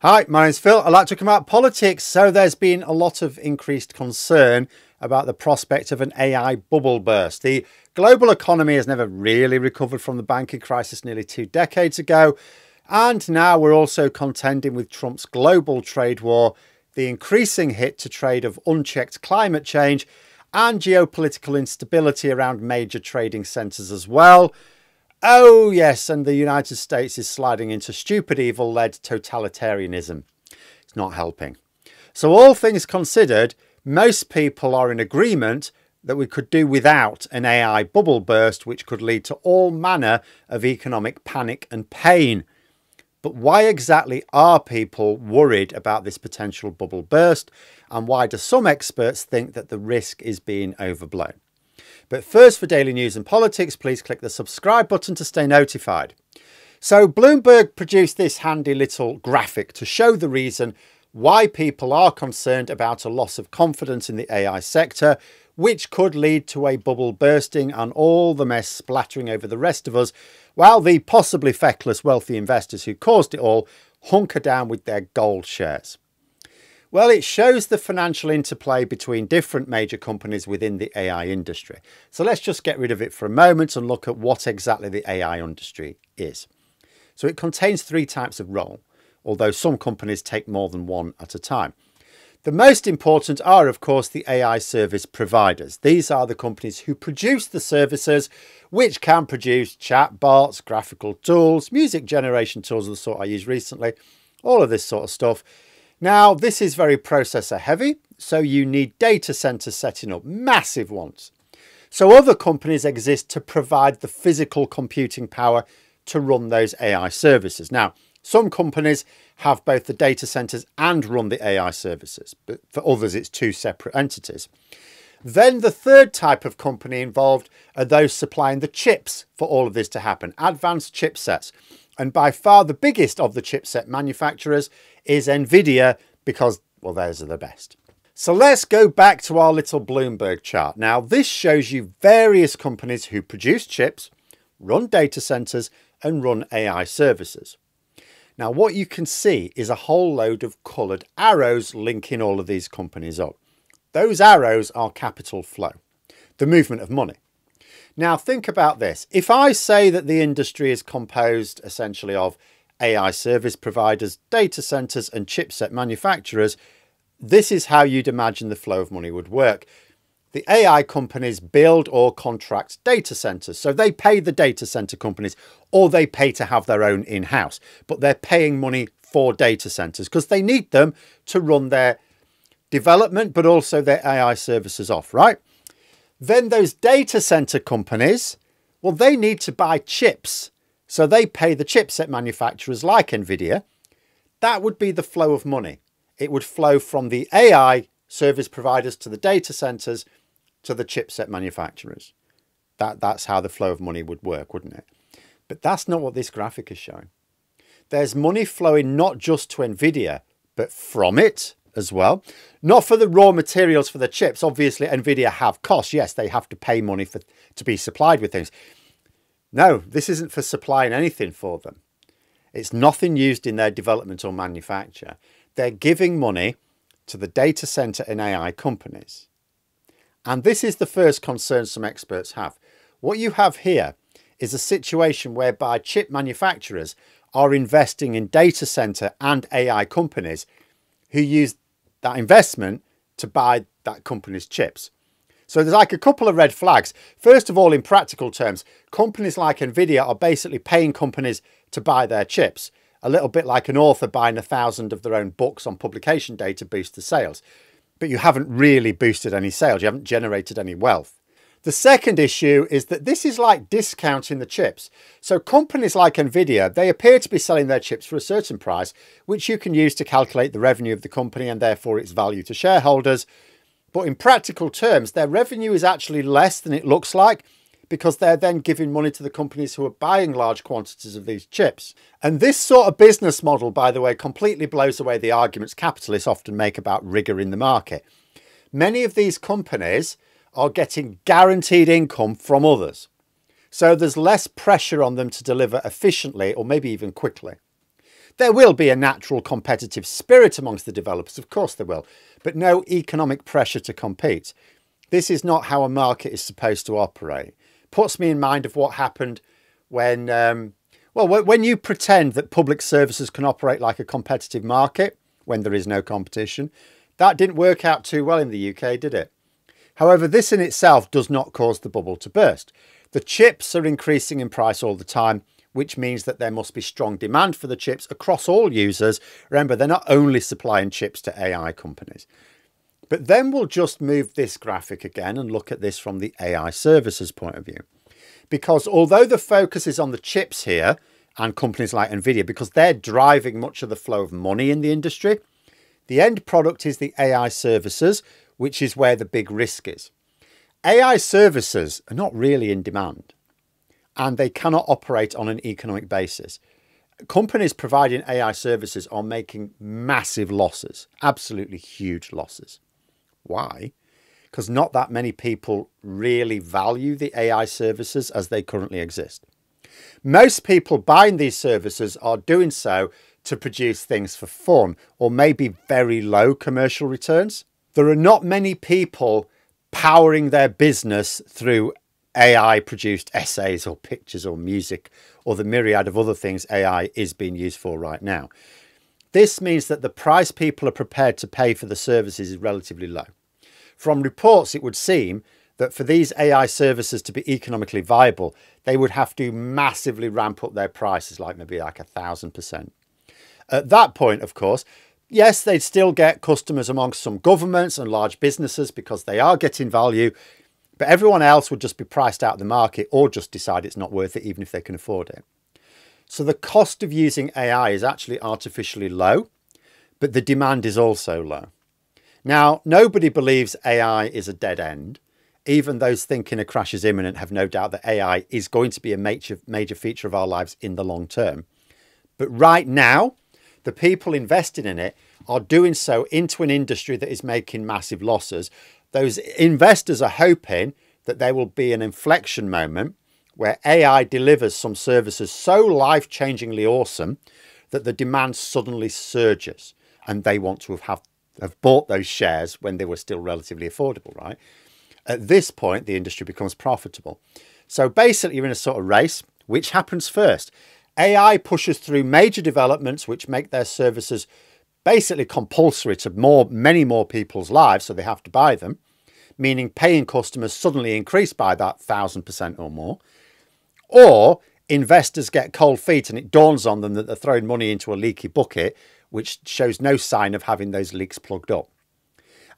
Hi, my name's Phil. I'd like to come about politics. So, there's been a lot of increased concern about the prospect of an AI bubble burst. The global economy has never really recovered from the banking crisis nearly two decades ago. And now we're also contending with Trump's global trade war, the increasing hit to trade of unchecked climate change, and geopolitical instability around major trading centres as well. Oh, yes, and the United States is sliding into stupid evil led totalitarianism. It's not helping. So, all things considered, most people are in agreement that we could do without an AI bubble burst, which could lead to all manner of economic panic and pain. But why exactly are people worried about this potential bubble burst? And why do some experts think that the risk is being overblown? But first, for daily news and politics, please click the subscribe button to stay notified. So, Bloomberg produced this handy little graphic to show the reason why people are concerned about a loss of confidence in the AI sector, which could lead to a bubble bursting and all the mess splattering over the rest of us, while the possibly feckless wealthy investors who caused it all hunker down with their gold shares. Well, it shows the financial interplay between different major companies within the AI industry. So let's just get rid of it for a moment and look at what exactly the AI industry is. So it contains three types of role, although some companies take more than one at a time. The most important are, of course, the AI service providers. These are the companies who produce the services which can produce chatbots, graphical tools, music generation tools of the sort I used recently, all of this sort of stuff now, this is very processor heavy, so you need data centers setting up, massive ones. So other companies exist to provide the physical computing power to run those AI services. Now, some companies have both the data centers and run the AI services, but for others, it's two separate entities. Then the third type of company involved are those supplying the chips for all of this to happen, advanced chipsets. And by far the biggest of the chipset manufacturers is Nvidia because, well, theirs are the best. So let's go back to our little Bloomberg chart. Now, this shows you various companies who produce chips, run data centers, and run AI services. Now, what you can see is a whole load of coloured arrows linking all of these companies up. Those arrows are capital flow, the movement of money. Now, think about this. If I say that the industry is composed essentially of AI service providers, data centers, and chipset manufacturers, this is how you'd imagine the flow of money would work. The AI companies build or contract data centers. So they pay the data center companies or they pay to have their own in house, but they're paying money for data centers because they need them to run their development, but also their AI services off, right? Then those data center companies, well, they need to buy chips. So they pay the chipset manufacturers like NVIDIA. That would be the flow of money. It would flow from the AI service providers to the data centers to the chipset manufacturers. That, that's how the flow of money would work, wouldn't it? But that's not what this graphic is showing. There's money flowing not just to NVIDIA, but from it as well. Not for the raw materials for the chips. Obviously, NVIDIA have costs. Yes, they have to pay money for to be supplied with things. No, this isn't for supplying anything for them. It's nothing used in their development or manufacture. They're giving money to the data center and AI companies. And this is the first concern some experts have. What you have here is a situation whereby chip manufacturers are investing in data center and AI companies who use that investment to buy that company's chips. So there's like a couple of red flags. First of all, in practical terms, companies like Nvidia are basically paying companies to buy their chips, a little bit like an author buying a thousand of their own books on publication day to boost the sales. But you haven't really boosted any sales, you haven't generated any wealth. The second issue is that this is like discounting the chips. So companies like Nvidia, they appear to be selling their chips for a certain price, which you can use to calculate the revenue of the company and therefore its value to shareholders. But in practical terms, their revenue is actually less than it looks like because they're then giving money to the companies who are buying large quantities of these chips. And this sort of business model, by the way, completely blows away the arguments capitalists often make about rigor in the market. Many of these companies are getting guaranteed income from others. So there's less pressure on them to deliver efficiently or maybe even quickly. There will be a natural competitive spirit amongst the developers, of course there will, but no economic pressure to compete. This is not how a market is supposed to operate. Puts me in mind of what happened when, um, well, when you pretend that public services can operate like a competitive market when there is no competition. That didn't work out too well in the UK, did it? However, this in itself does not cause the bubble to burst. The chips are increasing in price all the time, which means that there must be strong demand for the chips across all users. Remember, they're not only supplying chips to AI companies. But then we'll just move this graphic again and look at this from the AI services point of view. Because although the focus is on the chips here and companies like Nvidia, because they're driving much of the flow of money in the industry, the end product is the AI services, which is where the big risk is. AI services are not really in demand and they cannot operate on an economic basis. Companies providing AI services are making massive losses, absolutely huge losses. Why? Because not that many people really value the AI services as they currently exist. Most people buying these services are doing so to produce things for fun or maybe very low commercial returns. There are not many people powering their business through AI produced essays or pictures or music or the myriad of other things AI is being used for right now. This means that the price people are prepared to pay for the services is relatively low. From reports, it would seem that for these AI services to be economically viable, they would have to massively ramp up their prices, like maybe like a thousand percent. At that point, of course, yes, they'd still get customers amongst some governments and large businesses because they are getting value, but everyone else would just be priced out of the market or just decide it's not worth it, even if they can afford it. So the cost of using AI is actually artificially low, but the demand is also low. Now, nobody believes AI is a dead end. Even those thinking a crash is imminent have no doubt that AI is going to be a major, major feature of our lives in the long term. But right now, the people investing in it are doing so into an industry that is making massive losses. Those investors are hoping that there will be an inflection moment where AI delivers some services so life changingly awesome that the demand suddenly surges and they want to have, have, have bought those shares when they were still relatively affordable, right? At this point, the industry becomes profitable. So basically, you're in a sort of race. Which happens first? AI pushes through major developments which make their services basically compulsory to more, many more people's lives, so they have to buy them, meaning paying customers suddenly increase by that thousand percent or more. Or investors get cold feet and it dawns on them that they're throwing money into a leaky bucket, which shows no sign of having those leaks plugged up.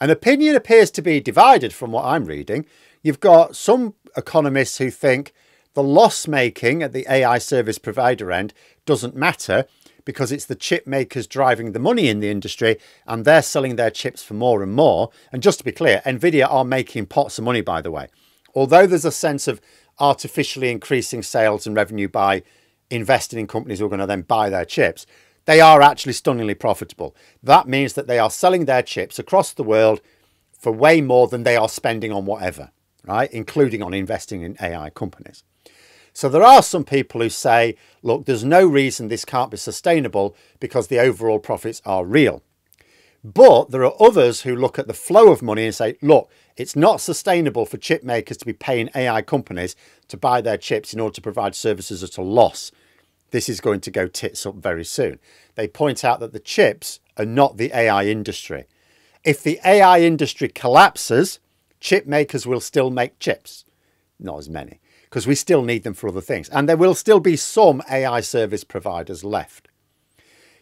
An opinion appears to be divided from what I'm reading. You've got some economists who think the loss making at the AI service provider end doesn't matter because it's the chip makers driving the money in the industry and they're selling their chips for more and more. And just to be clear, Nvidia are making pots of money, by the way. Although there's a sense of artificially increasing sales and revenue by investing in companies who are going to then buy their chips, they are actually stunningly profitable. That means that they are selling their chips across the world for way more than they are spending on whatever, right? Including on investing in AI companies. So there are some people who say, look, there's no reason this can't be sustainable because the overall profits are real. But there are others who look at the flow of money and say, look, it's not sustainable for chip makers to be paying AI companies to buy their chips in order to provide services at a loss. This is going to go tits up very soon. They point out that the chips are not the AI industry. If the AI industry collapses, chip makers will still make chips. Not as many because we still need them for other things. And there will still be some AI service providers left.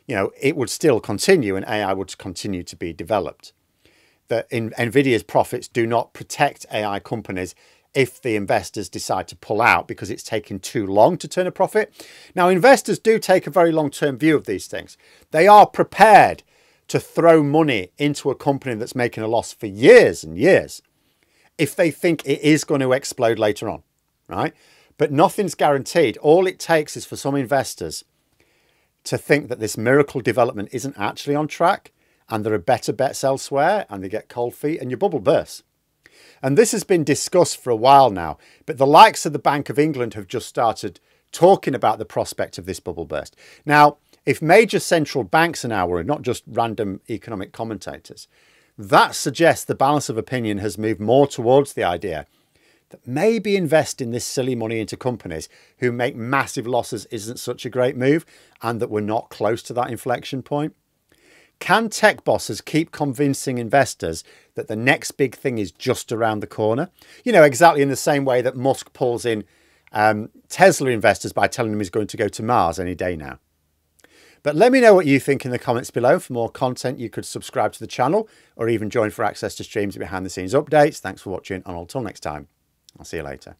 You know, it would still continue and AI would continue to be developed. That NVIDIA's profits do not protect AI companies if the investors decide to pull out because it's taken too long to turn a profit. Now, investors do take a very long term view of these things. They are prepared to throw money into a company that's making a loss for years and years if they think it is going to explode later on right? But nothing's guaranteed. All it takes is for some investors to think that this miracle development isn't actually on track and there are better bets elsewhere and they get cold feet and your bubble bursts. And this has been discussed for a while now, but the likes of the Bank of England have just started talking about the prospect of this bubble burst. Now, If major central banks are now worried, not just random economic commentators, that suggests the balance of opinion has moved more towards the idea that maybe investing this silly money into companies who make massive losses isn't such a great move and that we're not close to that inflection point. Can tech bosses keep convincing investors that the next big thing is just around the corner? You know, exactly in the same way that Musk pulls in um, Tesla investors by telling them he's going to go to Mars any day now. But let me know what you think in the comments below. For more content, you could subscribe to the channel or even join for access to streams and behind the scenes updates. Thanks for watching, and until next time, I'll see you later.